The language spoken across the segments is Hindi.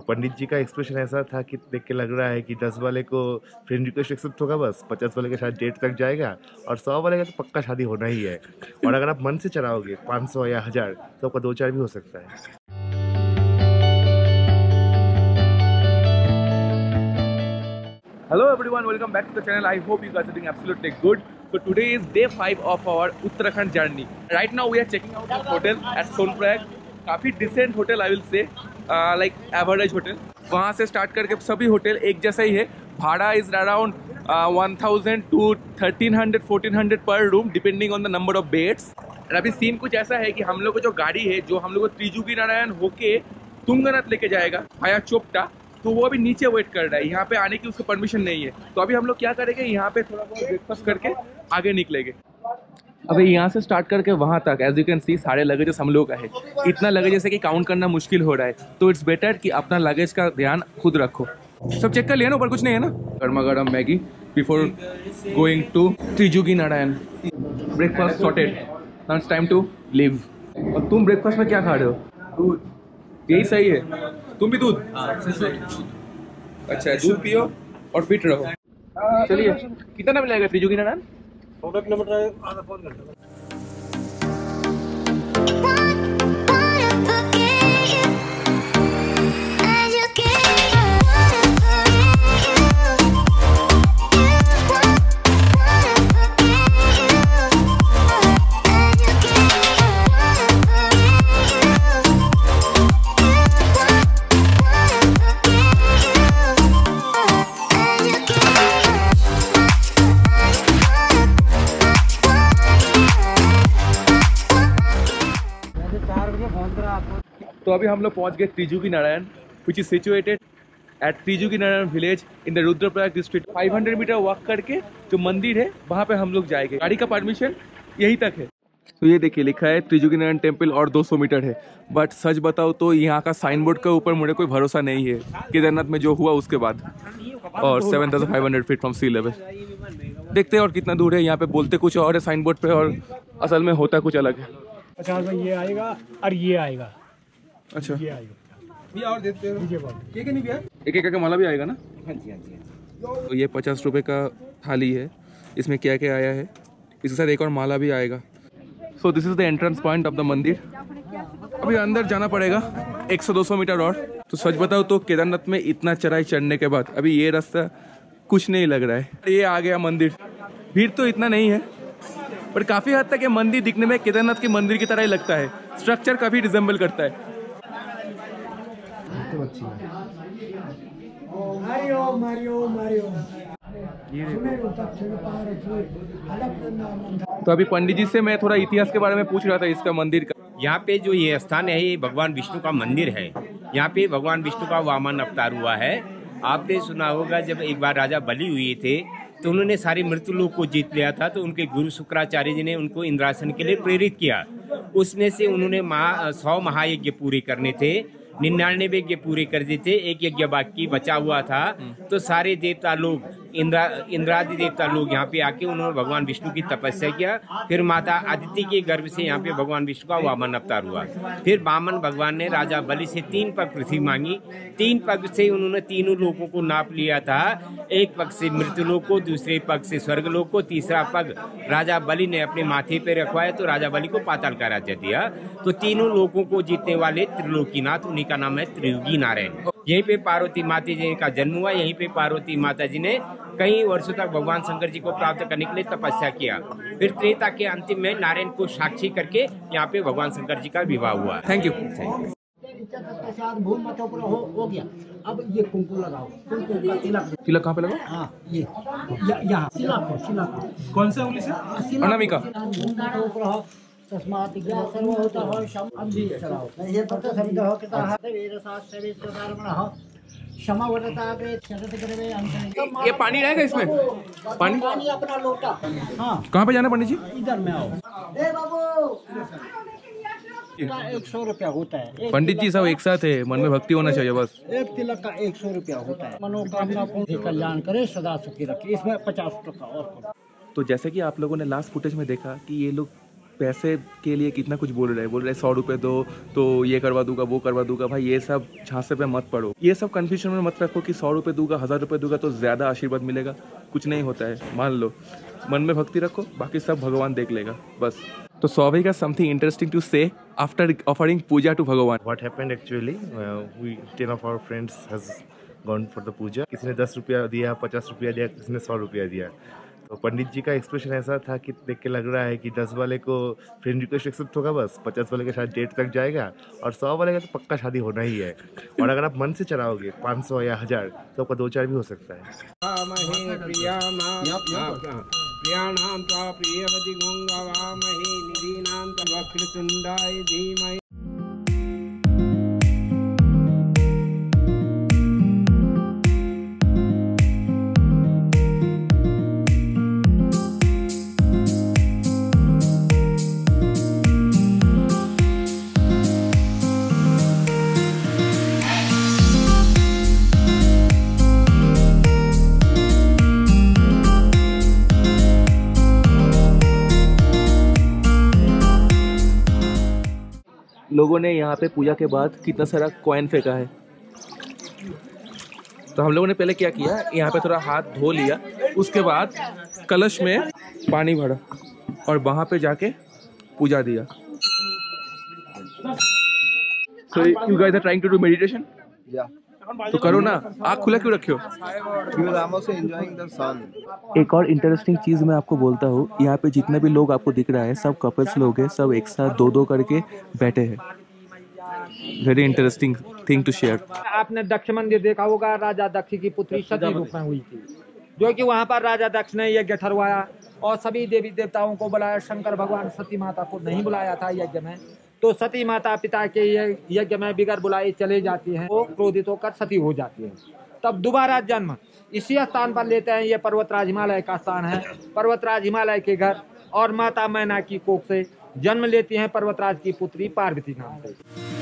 और पंडित जी का एक्सप्रेशन ऐसा था कि देख के लग रहा है कि दस वाले को फ्रेंड रिक्वेस्ट एक्सेप्ट होगा बस, पचास वाले के साथ डेट तक जाएगा और सौ वाले का तो पक्का शादी होना ही है। और अगर आप मन से चलाओगे पाँच सौ या हज़ार तो आपका दो चार भी हो सकता है। Hello everyone welcome back to the I hope you are doing absolutely good so today is day five of our Uttarakhand journey right now we are checking out hotel at Sonprayag काफ़ी decent hotel I will say like average hotel वहाँ से स्टार्ट करके सभी होटल एक जैसा ही है। भाड़ा is around one thousand to thirteen hundred fourteen hundred per room depending on the number of beds और अभी सीन कुछ ऐसा है कि हम लोग को जो गाड़ी है, जो हम लोग को त्रिजुगी नारायण होके तुंगनाथ लेके जाएगा आया चोपटा तो वो अभी नीचे वेट कर रहा है। यहाँ पे आने की उसको परमिशन नहीं है। तो अभी हम लोग क्या करेंगे? यहाँ पे थोड़ा बहुत ब्रेकफास्ट करके आगे निकलेंगे। अभी यहाँ से स्टार्ट करके वहाँ तक एज यू कैन सी सारे लगेजेस हम लोग का है इतना लगेज जैसे कि काउंट करना मुश्किल हो रहा है। तो इट्स बेटर कि अपना लगेज का ध्यान खुद रखो। सब चेक कर लिया ना ऊपर कुछ नहीं है ना? गर्मा गर्म Maggi before going to Triyugi Narayan. Breakfast sorted now it's time to leave और तुम ब्रेकफास्ट में क्या खा रहे हो? दूध। यही सही है। तुम भी दूध? अच्छा दूध पियो और फिट रहो। चलिए कितना मिलेगा त्रिजुगी नारायण? चौदह किलोमीटर आधा पौन घंटा तो अभी हम लोग पहुँच गए Triyugi Narayan which is situated at Triyugi Narayan village in the Rudraprayag district 500 metre walk करके जो मंदिर है वहाँ पे हम लोग जाएँगे। गाड़ी का परमिशन यही तक है। तो ये देखिए लिखा है त्रिजुगी नारायण टेंपल और 200 मीटर है। बट सच बताओ तो यहाँ का साइन बोर्ड के ऊपर मुझे कोई भरोसा नहीं है। केदारनाथ में जो हुआ उसके बाद। और 7,500 फीट फ्रॉम सी लेवल देखते हैं और कितना दूर है। यहाँ पे बोलते कुछ और है साइन बोर्ड पे और असल में होता कुछ अलग है। पचास में ये आएगा और ये आएगा। अच्छा। ये आएगा। और देते हैं। ये एक एक करके माला भी आएगा ना? हाँ जी हाँ जी तो ये पचास रुपए का थाली है। इसमें क्या क्या आया है? इसके साथ एक और माला भी आएगा। So this is the entrance point of the mandir अभी अंदर जाना पड़ेगा। 100-200 मीटर और। तो सच बताओ तो केदारनाथ में इतना चढ़ाई चढ़ने के बाद अभी ये रास्ता कुछ नहीं लग रहा है। ये आ गया मंदिर। भीड़ तो इतना नहीं है। पर काफ़ी हद तक ये मंदिर दिखने में केदारनाथ के मंदिर की तरह ही लगता है। स्ट्रक्चर काफ़ी रिजेंबल करता है। हड़प नाम तो अभी पंडित जी से मैं थोड़ा इतिहास के बारे में पूछ रहा था इसका मंदिर का। यहाँ पे जो ये स्थान है ये भगवान विष्णु का मंदिर है। यहाँ पे भगवान विष्णु का वामन अवतार हुआ है। आपने सुना होगा जब एक बार राजा बलि हुए थे तो उन्होंने सारे मृत्यु लोग को जीत लिया था तो उनके गुरु शुक्राचार्य जी ने उनको इंद्रासन के लिए प्रेरित किया। उसमें से उन्होंने महा सौ महायज्ञ पूरे करने थे। निन्यानवे यज्ञ पूरे कर दिए थे एक यज्ञ बाकी बचा हुआ था। तो सारे देवता लोग इंद्रा इंद्रादि देवता लोग यहाँ पे आके उन्होंने भगवान विष्णु की तपस्या किया। फिर माता आदित्य के गर्भ से यहाँ पे भगवान विष्णु का वामन अवतार हुआ। फिर वामन भगवान ने राजा बलि से तीन पग पृथ्वी मांगी। तीन पग से उन्होंने तीनों लोगों को नाप लिया था। एक पग से मृत्यु लोक को, दूसरे पग से स्वर्ग लोक को, तीसरा पग राजा बलि ने अपने माथे पे रखवाया तो राजा बलि को पाताल का राज्य दिया। तो तीनों लोगों को जीतने वाले त्रिलोकीनाथ, उन्हीं का नाम है त्रियुगी नारायण। यहीं पे पार्वती माता जी का जन्म हुआ यहीं पे पार्वती माता जी ने कई वर्षों तक भगवान शंकर जी को प्राप्त करने के लिए तपस्या किया। फिर त्रेता के अंतिम में नारायण को साक्षी करके यहाँ पे भगवान शंकर जी का विवाह हुआ। थैंक यू प्रसाद भूल मत हो, हो गया अब ये कुंकु लगाओ कुंकु तिलक तिलक कहाँ पे लगा? हाँ ये। यहाँ। कौन सा उंगली से? अनामिका। हो तस्मात् हो ये पानी रहेगा इसमें? पानी? पानी अपना लोटा। हाँ। कहाँ पे जाना पंडित जी इधर में आओ। ए बाबू। एक सौ रुपया होता है। पंडित जी सब एक साथ है मन में भक्ति होना चाहिए बस। एक तिलक का एक सौ रुपया होता है। मनोकामना पूर्ण कल्याण करे सदा सुखी रखे। इसमें पचास टका और तो जैसे कि आप लोगों ने लास्ट फुटेज में देखा कि ये लोग पैसे के लिए कितना कुछ बोल रहे हैं? बोल रहे सौ रुपये दो तो ये करवा दूँगा वो करवा दूँगा। भाई ये सब झांसे पे मत पड़ो। ये सब कन्फ्यूज़न में मत रखो कि सौ रुपये दूँगा हज़ार रुपये दूँगा तो ज़्यादा आशीर्वाद मिलेगा। कुछ नहीं होता है मान लो। मन में भक्ति रखो बाकी सब भगवान देख लेगा बस। तो सौभी का something interesting to say after offering puja to Bhagwan. What happened actually uh, we 10 of our friends has gone for the puja किसी ने दस रुपया दिया पचास रुपया दिया किसी ने सौ रुपया दिया। तो पंडित जी का एक्सप्रेशन ऐसा था कि देख के लग रहा है कि दस वाले को फ्रेंड रिक्वेस्ट एक्सेप्ट होगा बस पचास वाले के साथ डेट तक जाएगा और सौ वाले का तो पक्का शादी होना ही है। और अगर आप मन से चलाओगे पाँच सौ या हज़ार तो आपका दो चार भी हो सकता है। महे प्रियाणां प्रियाणां त्वा प्रियवति गुङ्गवामहे निधीनां त्वा वक्रतुण्डाय धीमहि लोगों ने यहाँ पे पूजा के बाद कितना सारा कॉइन फेंका है। तो हम लोगों ने पहले क्या किया, यहाँ पे थोड़ा हाथ धो लिया, उसके बाद कलश में पानी भरा और वहाँ पे जाके पूजा दिया। So you guys are trying to do meditation तो करो ना आँख खुला क्यों रखे हो. एक और इंटरेस्टिंग चीज़ मैं आपको बोलता हूँ यहाँ पे जितने भी लोग आपको दिख रहा है सब कपल्स लोग हैं सब एक साथ दो दो करके बैठे हैं। Very interesting thing to share आपने दक्ष मंदिर देखा होगा राजा दक्ष की पुत्री सती रूप में हुई थी। जो कि वहाँ पर राजा दक्ष ने यज्ञ ठहरवाया और सभी देवी देवताओं को बुलाया शंकर भगवान सती माता को नहीं बुलाया था यज्ञ में। तो सती माता पिता के यज्ञ में बिगड़ बुलाई चले जाती हैं, वो क्रोधित होकर सती हो जाती है। तब दोबारा जन्म। इसी स्थान पर लेते हैं, ये पर्वतराज हिमालय का स्थान है। पर्वतराज हिमालय के घर और माता मैना की कोख से जन्म लेती हैं, पर्वतराज की पुत्री पार्वती नाम से।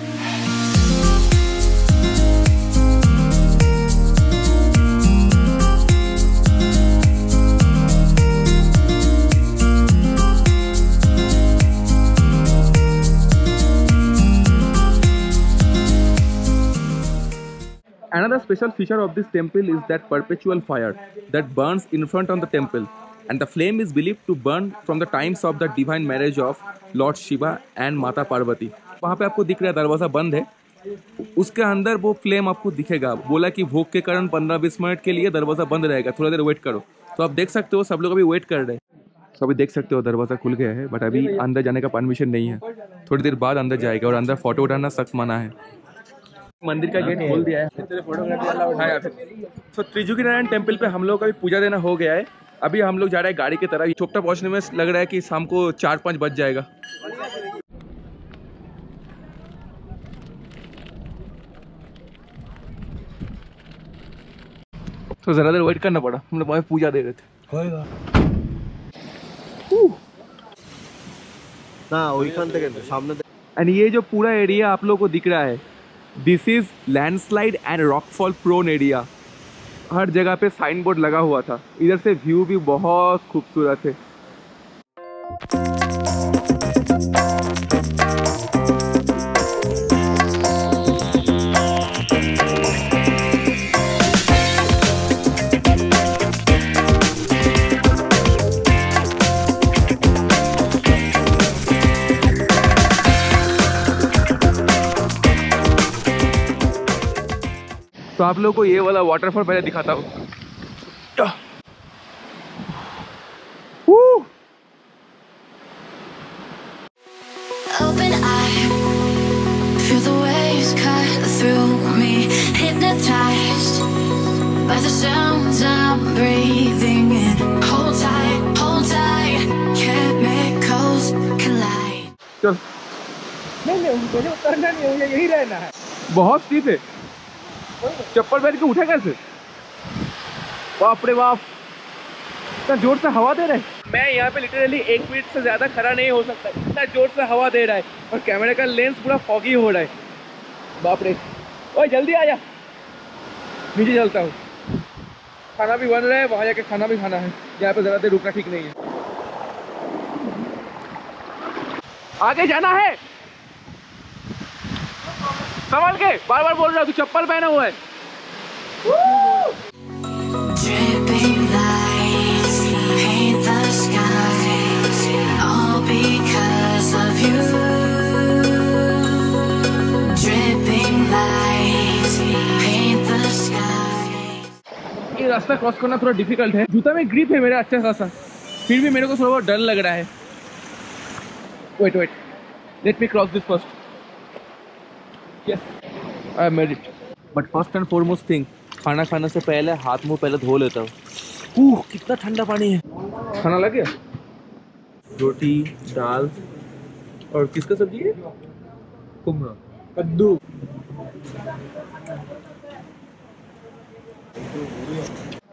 Another special feature of this temple is that perpetual fire that burns in front of the temple, and the flame is believed to burn from the times of the divine marriage of Lord Shiva and Mata Parvati. वहाँ पे आपको दिख रहा है दरवाज़ा बंद है उसके अंदर वो फ्लेम आपको दिखेगा बोला कि भोग के कारण 15-20 मिनट के लिए दरवाज़ा बंद रहेगा थोड़ा देर वेट करो तो आप देख सकते हो सब लोग अभी वेट कर रहे हैं तो अभी देख सकते हो दरवाज़ा खुल गया है बट अभी अंदर जाने का परमिशन नहीं है थोड़ी देर बाद अंदर जाएगा और अंदर फ़ोटो उठाना सख्त मना है मंदिर का गेट खोल दिया है। तो त्रिजुगी नारायण टेंपल पे हम लोग का भी पूजा देना हो गया है। अभी हम लोग जा रहे हैं गाड़ी की तरफ़। चोपटा पहुँचने में लग रहा है कि शाम को चार पाँच बज जाएगा। तो ज़रा देर वेट करना पड़ा। हम लोग पूजा दे रहे थे। ना सामने एंड ये जो पूरा एरिया आप लोगों को दिख रहा है this is landslide and rockfall prone area हर जगह पे साइन बोर्ड लगा हुआ था। इधर से व्यू भी बहुत खूबसूरत है। तो आप लोगों को ये वाला वाटरफॉल पहले दिखाता हूँ। नहीं नहीं मुझे उतरना नहीं है यही रहना है। बहुत स्टीप है। चप्पल पहन के उठे कैसे? बाप रे बाप। इतना ज़ोर से हवा दे रहे मैं यहाँ पे लिटरली एक मिनट से ज़्यादा खड़ा नहीं हो सकता। इतना ज़ोर से हवा दे रहा है और कैमरे का लेंस पूरा फॉगी हो रहा है। बाप रे। ओए जल्दी आ जा। नीचे चलता हूँ। खाना भी बन रहा है वहाँ जाके खाना भी खाना है। यहाँ पे ज़्यादा देर रुकना ठीक नहीं है। आगे जाना है। संभल के बार बार बोल रहा हूँ तू चप्पल पहना हुआ है. ये रास्ता क्रॉस करना थोड़ा डिफ़िकल्ट है। जूता में ग्रिप है मेरा अच्छा खासा। फिर भी मेरे को थोड़ा बहुत डर लग रहा है। Wait wait let me cross this first I made it but first and foremost thing खाना खाने से पहले हाथ मुँह पहले धो लेता हूँ। कितना ठंडा पानी है। खाना लग रोटी दाल और किसका सब्ज़ी है? कुमड़ा कद्दू।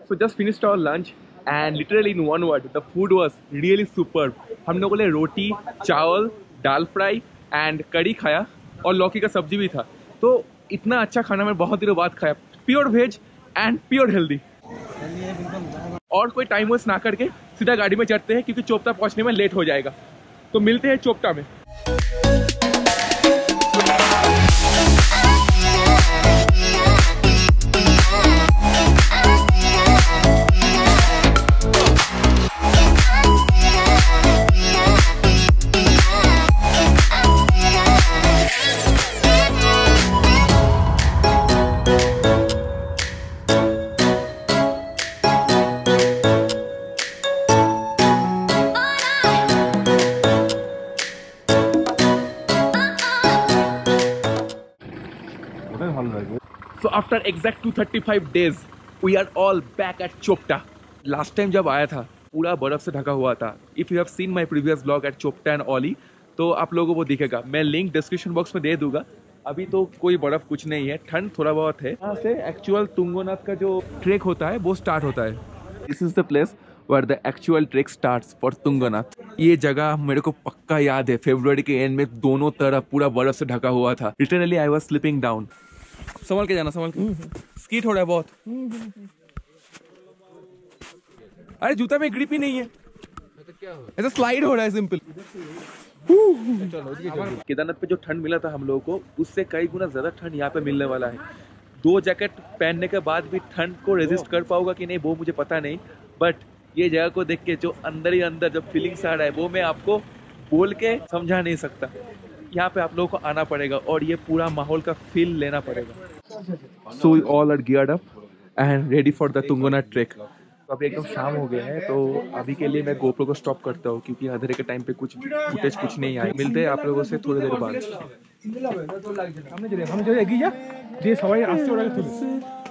So just finished our lunch and literally in one word, the food was really superb. हम लोगों ने रोटी चावल दाल फ्राई एंड कड़ी खाया। और लौकी का सब्ज़ी भी था। तो इतना अच्छा खाना मैंने बहुत दिनों बाद खाया। Pure veg and pure healthy और कोई टाइम वेस्ट ना करके सीधा गाड़ी में चढ़ते हैं क्योंकि चोपता पहुँचने में लेट हो जाएगा। तो मिलते हैं चोपटा में। So after exact 235 days, we are all back at Chopta. Last time जब आया था पूरा बर्फ़ से ढका हुआ था। If you have seen my previous blog at Chopta and Auli तो आप लोगों को वो दिखेगा। मैं लिंक डिस्क्रिप्शन बॉक्स में दे दूँगा। अभी तो कोई बर्फ़ कुछ नहीं है ठंड थोड़ा बहुत है। यहाँ से एक्चुअल तुंगोनाथ का जो ट्रेक होता है वो स्टार्ट होता है। This is the place where the actual trek start for Tungnath. ये जगह मेरे को पक्का याद है फेब्रुवरी के एंड में दोनों तरफ़ पूरा बर्फ़ से ढका हुआ था। Literally I was slipping down संभल के जाना, संभल के। स्कीट हो रहा है बहुत। अरे, जूता में ग्रिप ही नहीं है। ऐसा स्लाइड हो रहा है सिंपल केदारनाथ पे जो ठंड मिला था हम लोगों को, उससे कई गुना ज़्यादा ठंड यहाँ पे मिलने वाला है। दो जैकेट पहनने के बाद भी ठंड को रेजिस्ट कर पाऊँगा कि नहीं, वो मुझे पता नहीं। बट ये जगह को देख के जो अंदर ही अंदर जो फीलिंग्स आ रहा है, वो मैं आपको बोल के समझा नहीं सकता। यहाँ पे आप लोगों को आना पड़ेगा और ये पूरा माहौल का फील लेना पड़ेगा। so we all are geared up and ready for the तुंगोना trek तो अभी एकदम शाम हो गए हैं तो अभी के लिए मैं गोप्रो को स्टॉप करता हूँ क्योंकि अंधेरे के टाइम पे कुछ फुटेज कुछ नहीं आए मिलते हैं आप लोगों से थोड़ी देर बाद हम जो এগিয়ে যা দিয়ে সবাই আসতে ওটাকে তুলে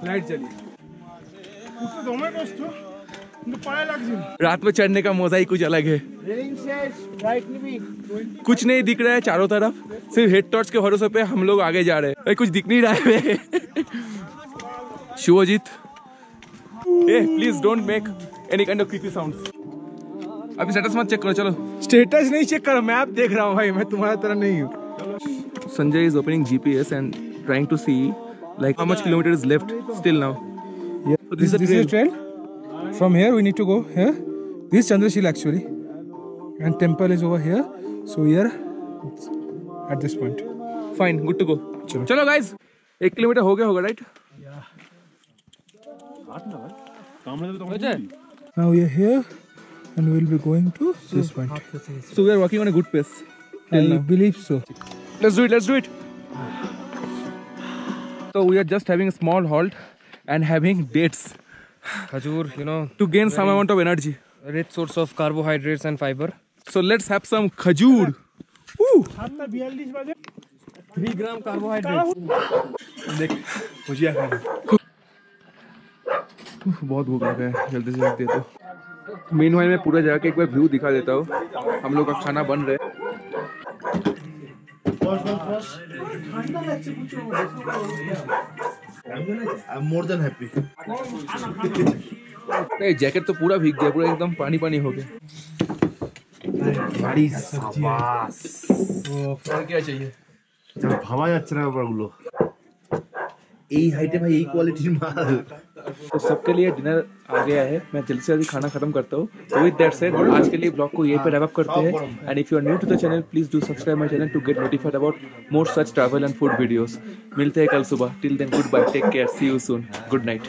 লাইট জ্বালিয়ে रात में चढ़ने का मज़ा ही कुछ अलग है। कुछ नहीं दिख रहा है चारों तरफ़। सिर्फ़ हेड टॉर्च के भरोसे पे हम लोग आगे जा रहे हैं। भाई कुछ दिख नहीं रहा है। शिवजीत ए please don't make any kind of creepy sounds अभी स्टेटस मत चेक करो चलो। स्टेटस नहीं चेक करो मैप देख रहा हूँ भाई मैं तुम्हारा तरह नहीं हूँ। opening GPS and trying to see like how much kilometer is left still now. So This, this is trail. From here we need to go here. This is Chandrashila actually. And temple is over here. So here at this point. Fine, good to go. चलो। चलो guys, एक किलोमीटर हो गया होगा right Now we are here and we'll be going to this point. So we are working on a good pace. I believe so. Let's do it. Let's do it. So we are just having a small halt and having dates Khajur you know to gain some amount of energy rich source of carbohydrates and fibre so let's have some khajur oh हाँ ना बजे 3 ग्राम कार्बोहाइड्रेट देख मुझे आ रहा बहुत भूख लगा है जल्दी से रख दे तो। मेन वाइल में पूरा जाके एक बार व्यू दिखा देता हूँ। हम लोग का खाना बन रहे बस बस बस ठंडा लग चुका मोर देन हैप्पी नहीं जैकेट तो पूरा भीग गया पूरा एकदम पानी पानी हो गया গাড়ি সাবাস और क्या चाहिए যা ভাবা যাচ্ছে না ব্যাপারগুলো এই হাইটে ভাই এই কোয়ালিটির মাল तो सबके लिए डिनर आ गया है। मैं जल्दी से जल्दी खाना खत्म करता हूँ। तो विद दैट सेड आज के लिए ब्लॉग को यहीं पे रैप अप करते हैं। And if you are new to the channel please do subscribe my channel to get notified about more such travel and food videos मिलते हैं कल सुबह। Till then goodbye take care see you soon good night